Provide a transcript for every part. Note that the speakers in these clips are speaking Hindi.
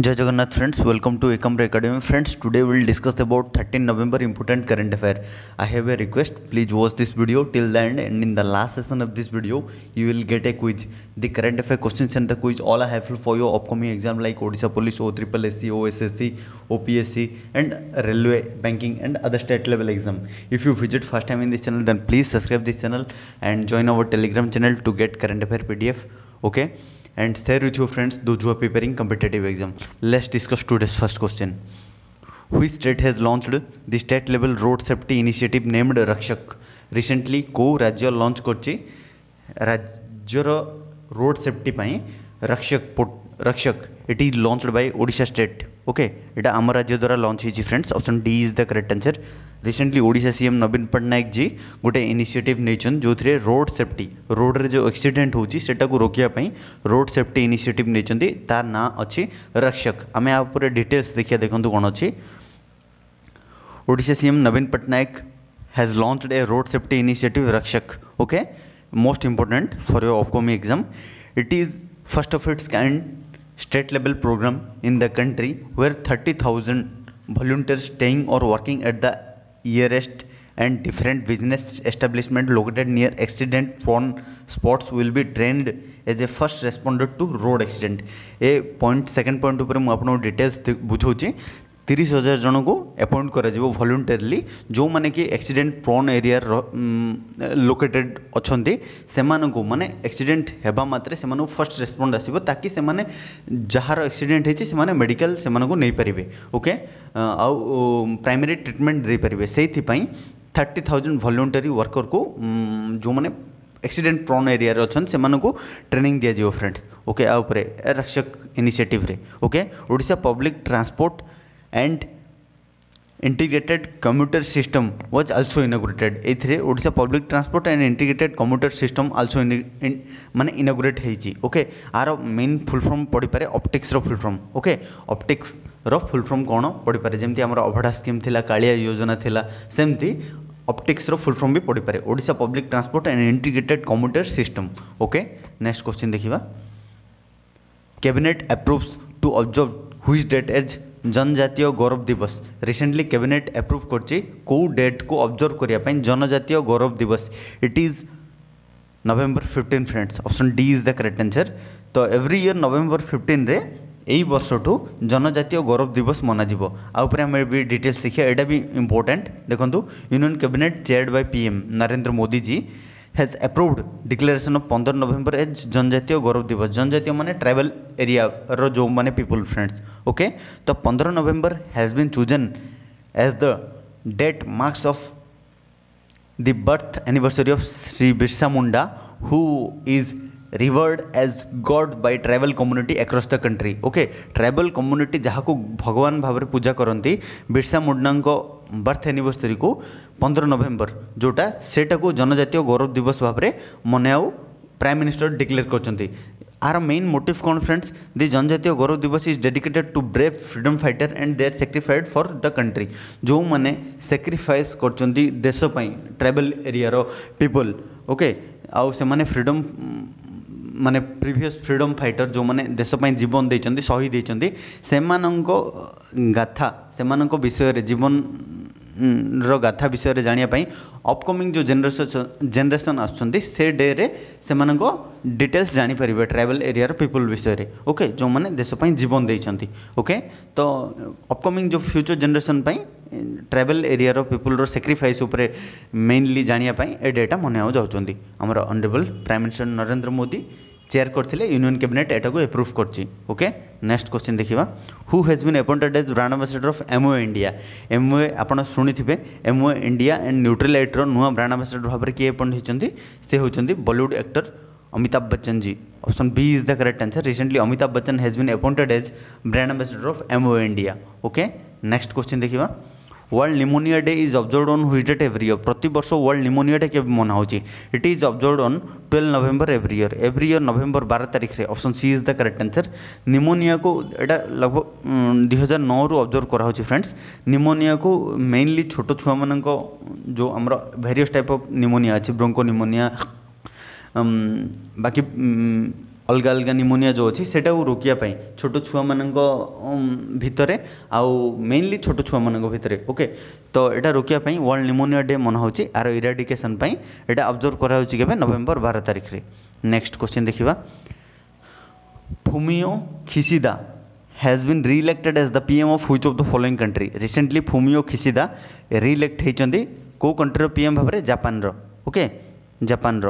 Jai Jagannath friends, welcome to Ekamre Academy. Friends, today we will discuss about 13 November important current affair. I have a request, please watch this video till the end, and in the last session of this video, you will get a quiz. The current affair questions and the quiz all are helpful for your upcoming exam like Odisha Police, OSSSC, OSSC, OPSC and Railway, Banking and other state level exam. If you visit first time in this channel, then please subscribe this channel and join our Telegram channel to get current affair PDF. Okay. and share with your friends those who are preparing competitive exam. Let's discuss today's first question. Which state has launched the state level road safety initiative named Rakshak? Recently କେଉଁ ରାଜ୍ୟ ଲଞ୍ଚ କରିଛି ରାଜ୍ୟର ରୋଡ଼ ସେଫ୍ଟି ପାଇଁ ରକ୍ଷକ ରକ୍ଷକ It is launched by Odisha state okay ଏଇଟା ଆମ ରାଜ୍ୟ ଦ୍ୱାରା ଲଞ୍ଚ ହେଇଛି friends option D is the correct answer recently Odisha C M ନବୀନ ପଟ୍ଟନାୟକ ଜି ଗୋଟେ ଇନିସିଏଟିଭ୍ ନେଇଛନ୍ତି ଯେଉଁଥିରେ ରୋଡ଼ ସେଫ୍ଟି ରୋଡ଼ରେ ଯେଉଁ ଆକ୍ସିଡେଣ୍ଟ ହେଉଛି ସେଟାକୁ ରୋକିବା ପାଇଁ ରୋଡ଼ ସେଫ୍ଟି ଇନିସିଏଟିଭ୍ ନେଇଛନ୍ତି ତା ନାଁ ଅଛି ରକ୍ଷକ ଆମେ ଆ ଉପରେ ଡିଟେଲ୍ସ ଦେଖିବା ଦେଖନ୍ତୁ କ'ଣ ଅଛି ଓଡ଼ିଶା ସି ଏମ୍ ନବୀନ Patnaik has launched a road safety initiative Rakshak. Okay, most important for your upcoming exam. It is first of its kind state level program in the country where 30,000 volunteers staying or working at the nearest and different business establishment located near accident prone spots will be trained as a first responder to road accident. A point second point ऊपर मैं अपनों details बुझोची ତିରିଶ ହଜାର ଜଣଙ୍କୁ ଆପଏଣ୍ଟ କରାଯିବ ଭଲ୍ୟୁଣ୍ଟାରିଲି ଯେଉଁମାନେ କି ଆକ୍ସିଡେଣ୍ଟ ପ୍ରୋନ୍ ଏରିଆର ଲୋକେଟେଡ଼ ଅଛନ୍ତି ସେମାନଙ୍କୁ ମାନେ ଆକ୍ସିଡେଣ୍ଟ ହେବା ମାତ୍ରେ ସେମାନଙ୍କୁ ଫର୍ଷ୍ଟ ରେସ୍ପଣ୍ଡ ଆସିବ ତାକି ସେମାନେ ଯାହାର ଆକ୍ସିଡେଣ୍ଟ ହେଇଛି ସେମାନେ ମେଡ଼ିକାଲ ସେମାନଙ୍କୁ ନେଇପାରିବେ ଓକେ ଆଉ ପ୍ରାଇମେରୀ ଟ୍ରିଟମେଣ୍ଟ ଦେଇପାରିବେ ସେଇଥିପାଇଁ ଥାର୍ଟି ଥାଉଜେଣ୍ଡ ଭଲ୍ୟୁଣ୍ଟାରୀ ୱାର୍କରକୁ ଯେଉଁମାନେ एक्सीडेंट प्रोन एरिया अच्छा से ट्रेनिंग दिज्व फ्रेंड्स ओके आ उपरे रक्षक इनिशिएटिव रे okay Odisha public transport and integrated computer system was also inaugurated एथिरे Voda public transport and integrated computer system also मैंने इनोग्रेट होके आर मेन फुलफर्म पड़ पारे optics full form okay optics full कौन कौन पारे जमी आम अभडा स्कीम थी कालिया योजना थी सेमती अप्टिक्स फुलफर्म फर्म भी पारे Odisha public transport and integrated computer system okay next question देखा cabinet approves to observe which date as Janjatiya Gaurav Divas recently cabinet approve करो डेट को अब्जर्व करने Janjatiya Gaurav Divas it is November fifteen friends option D is the correct answer तो एव्री इयर नवेम्बर फिफ्टन रे এই বর্ষঠু জনজাতীয় গৌরব দিবস মনাযিব আউপরে আমি বি ডিটেলস শিখিয়া এটা বি ইম্পর্টাট দেখুন union cabinet chaired by PM Narendra Modiji has approved declaration of पंदर november as Janjatiya Gaurav Divas जनजातीय माने ट्राइबल एरिया जो माने पीपल फ्रेंड्स ओके तो 15 November has been chosen as the date marks of the birth anniversary of Shri Birsa Munda who is revered as god by tribal community across the country okay tribal community जहाँ को भगवान भाव पूजा करती बिरसा मुंडा ବର୍ଥ ଆନିଭର୍ସରୀକୁ ପନ୍ଦର ନଭେମ୍ବର ଯେଉଁଟା ସେଇଟାକୁ ଜନଜାତୀୟ ଗୌରବ ଦିବସ ଭାବରେ ମନେ ଆଉ ପ୍ରାଇମ୍ ମିନିଷ୍ଟର ଡିକ୍ଲେୟାର କରିଛନ୍ତି ଆର ମେନ୍ ମୋଟିଭ୍ କ'ଣ friends the Janjatiya Gaurav Divas is dedicated to brave freedom fighter and they are sacrificed for the country ଯେଉଁମାନେ ସାକ୍ରିଫାଇସ୍ କରୁଛନ୍ତି ଦେଶ ପାଇଁ ଟ୍ରାଇବାଲ୍ ଏରିଆର ପିପଲ୍ ଓକେ ଆଉ ସେମାନେ ଫ୍ରିଡ଼ମ୍ ମାନେ ପ୍ରିଭିୟସ୍ ଫ୍ରିଡ଼ମ୍ ଫାଇଟର ଯେଉଁମାନେ ଦେଶ ପାଇଁ ଜୀବନ ଦେଇଛନ୍ତି ଶହୀଦ ହେଇଛନ୍ତି ସେମାନଙ୍କ ଗାଥା ସେମାନଙ୍କ ବିଷୟରେ ଜୀବନ ର ଗାଥା ବିଷୟରେ ଜାଣିବା ପାଇଁ ଅପକମିଂ ଯେଉଁ ଜେନେରେସନ୍ ଜେନେରେସନ୍ ଆସୁଛନ୍ତି ସେ ଡେରେ ସେମାନଙ୍କ ଡିଟେଲ୍ସ ଜାଣିପାରିବେ ଟ୍ରାଇବାଲ୍ ଏରିଆର ପିପୁଲ୍ ବିଷୟରେ ଓକେ ଯେଉଁମାନେ ଦେଶ ପାଇଁ ଜୀବନ ଦେଇଛନ୍ତି ଓକେ ତ ଅପକମିଂ ଯେଉଁ ଫ୍ୟୁଚର୍ ଜେନେରେସନ୍ ପାଇଁ ଟ୍ରାଇବାଲ୍ ଏରିଆର ପିପୁଲ୍ର ସାକ୍ରିଫାଇସ୍ ଉପରେ ମେନଲି ଜାଣିବା ପାଇଁ ଏ ଡେଟା ମନେଇବାକୁ ଯାଉଛନ୍ତି ଆମର honourable prime minister Narendra Modi chair করে ইউনিয়ন ক্যাবিনেট এটা এপ্রুভ করছি ওকে নেক্সট কোশ্চিন দেখা who has been appointed as brand ambassador of Amway India Amway আপনার শুনে এমও ইন্ডিয়া এন্ড নিউট্রিলাইটর নূয়া ব্রান্ড আম্বাসেডর ভাবে কি এপয়েন্ট হয়েছেন সে হচ্ছেন Bollywood actor Amitabh Bachchan ji option B is the correct answer recently Amitabh Bachchan has been appointed as brand ambassador of Amway India okay next question देखा World Pneumonia Day is observe on which date every year प्रति वर्ष वर्ल्ड निमोनिया डे केवे मनाहोची it is observe on twelve November every year every year November बार तारीख में option C is the correct answer pneumonia को यहाँ लगभग दुई हजार नौ रु अब्जर्व करा फ्रेंड्स निमोनिया को मेनली छोट छुआ मान जो आम भेरीयस टाइप अफ निमोनिया अच्छे ब्रोंको निमोनिया बाकी ଅଲଗା ଅଲଗା ନିମୋନିଆ ଯେଉଁ ଅଛି ସେଇଟାକୁ ରୋକିବା ପାଇଁ ଛୋଟ ଛୁଆମାନଙ୍କ ଭିତରେ ଆଉ ମେନଲି ଛୋଟ ଛୁଆମାନଙ୍କ ଭିତରେ ଓକେ ତ ଏଇଟା ରୋକିବା ପାଇଁ ୱାର୍ଲଡ଼ ନିମୋନିଆ ଡେ ମନା ହେଉଛି ଆର ଇରାଡିକେସନ୍ ପାଇଁ ଏଇଟା ଅବଜର୍ଭ କରାହେଉଛି କେବେ ନଭେମ୍ବର ବାର ତାରିଖରେ ନେକ୍ସଟ କ୍ୱେଶ୍ଚିନ୍ ଦେଖିବା Fumio Kishida has been re-elected as the PM of which of the following country? Recently, Fumio Kishida re-elect ହେଇଛନ୍ତି କେଉଁ କଣ୍ଟ୍ରିର ପି ଏମ୍ ଭାବରେ ଜାପାନର ଓକେ ଜାପାନର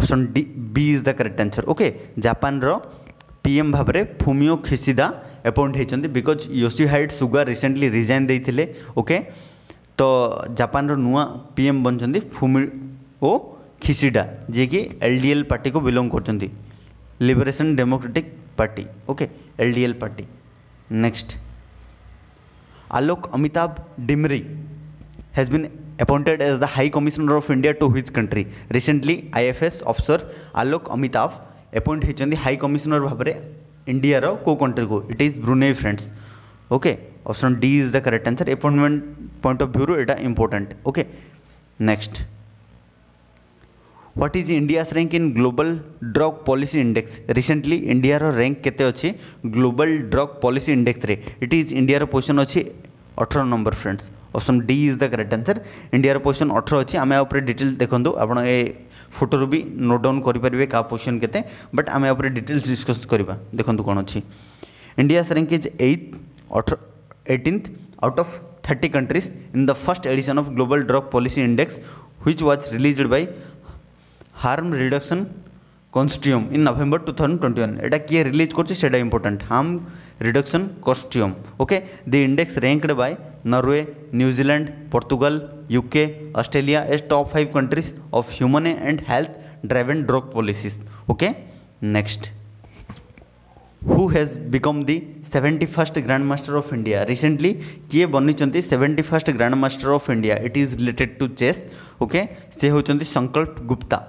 option D B is the correct answer okay ଜାପାନର ପିଏମ୍ ଭାବରେ ଫୁମିଓ ଖିସିଦା ଆପଏଣ୍ଟ ହୋଇଛନ୍ତି ବିକଜ୍ ୟୋସି ହାଇଟ୍ ସୁଗାର ରିସେଣ୍ଟଲି ରିଜାଇନ୍ ଦେଇଥିଲେ ଓକେ ତ ଜାପାନର ନୂଆ ପିଏମ୍ ବନିଛନ୍ତି ଫୁମି ଓ ଖିସିଡା ଯିଏକି ଏଲ୍ ଡି ଏଲ୍ ପାର୍ଟିକୁ ବିଲଙ୍ଗ କରୁଛନ୍ତି liberation democratic party okay L D L party next Alok Amitabh Dimri has been appointed as the High Commissioner of India to his country. Recently, IFS officer Alok Amitav appointed होइଛନ୍ତି ହାଇ କମିଶନର ଭାବରେ ଇଣ୍ଡିଆର କେଉଁ କଣ୍ଟ୍ରିକୁ it is Brunei friends okay option D is the correct answer appointment point of view Etah important okay next what is India's rank in global drug policy index recently इंडियार रैंक केते अच्छी ग्लोबल ड्रग पॉलिसी इंडेक्स रे इट इज इंडियार पोजिशन अच्छी अठर number friends option D is the correct answer ଇଣ୍ଡିଆର ପୋଜିସନ୍ ଅଠର ଅଛି ଆମେ ୟା ଉପରେ ଡିଟେଲ୍ସ ଦେଖନ୍ତୁ ଆପଣ ଏ ଫଟୋରୁ ବି ନୋଟ୍ ଡାଉନ୍ କରିପାରିବେ କାହା ପୋଜିସନ୍ କେତେ ବଟ୍ ଆମେ ୟା ଉପରେ ଡିଟେଲ୍ସ ଡିସ୍କସ୍ କରିବା ଦେଖନ୍ତୁ କ'ଣ ଅଛି ଇଣ୍ଡିଆସ୍ ର୍ୟାଙ୍କ ଇଜ୍ ଏଇଥ୍ ଅଠର eighteenth out of thirty countries in the first edition of Global Drug Policy Index, which was released by Harm Reduction Consortium in November 2021. এটা কে রিলিজ করছে সেটা important harm reduction consortium okay the index ranked by Norway New Zealand Portugal UK Australia as top five countries of human and health drive and drug policies okay next who has become the seventy first grandmaster of India recently किए बनी seventy first grandmaster of India it is related to chess okay से होती Sankalp Gupta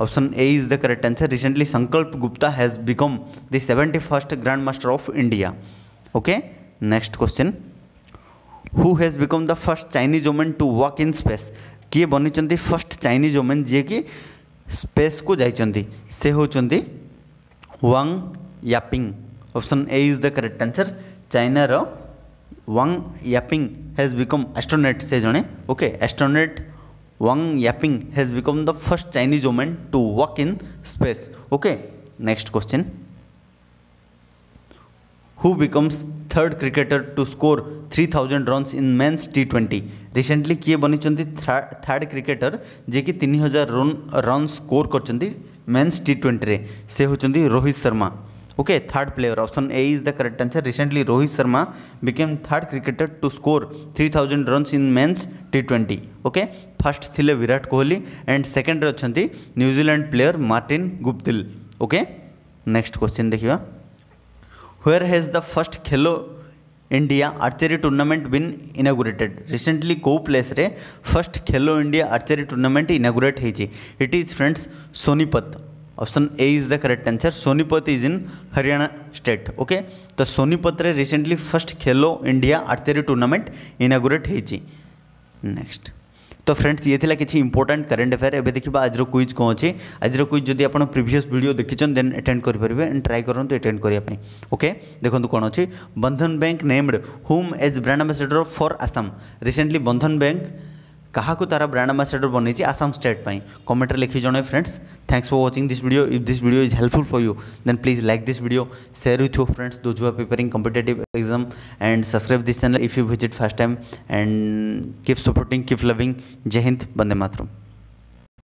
option A is the correct answer recently Sankalp Gupta has become the seventy first grandmaster of India okay next question who has become the first Chinese women to work in space किए बनी फर्स्ट चाइनीज ओमेन जी कि स्पेस को giant Wang Yaping option A is the correct answer चाइनार Wang Yaping has become astronaut से जड़े okay astronaut Wang Yaping has become the first Chinese women to work in space okay next question who becomes third cricketer to score three thousand runs in men's T twenty recently किए बनी थार्ड क्रिकेटर जे कि तीन हजार रन रन स्कोर कर मेन्स टी ट्वेंटी से होती Rohit Sharma okay third player option A is the correct answer recently Rohit Sharma became third cricketer to score three thousand runs in men's T twenty okay first थे विराट कोहली एंड सेकेंड अच्छा New Zealand player Martin Guptill okay next question देखा where has the first Khelo India archery tournament been inaugurated? Recently, କୋଉ ପ୍ଲେସ୍ରେ first Khelo India archery tournament inaugurate ହେଇଛି it is friends Sonipat option A is the correct answer Sonipat is in Haryana state okay तो सोनीपत रे recently first Khelo India archery tournament inaugurate होती नेक्स्ट तो फ्रेंड्स ये थिला किसी इंपोर्टां करेन्ट अफेयर एवं देखा आज क्विज कौन अच्छी आज क्विज जब आप प्रिभस भिड देखीं देन एटेड करेंगे एंड ट्राए करूँ एटेड करने ओके देखो कौन अच्छी Bandhan bank named whom as brand ambassador for Assam recently Bandhan bank क्या तार ब्रांड आंबासीडर बनई आसाम स्टेट पर कमेंट लिखी जन friends thanks for watching this video if this video is helpful for you then please like this video share with your friends दो जुआ preparing competitive exam and subscribe this channel if you visit first time and keep supporting keep loving Jai Hind बंदे मातरम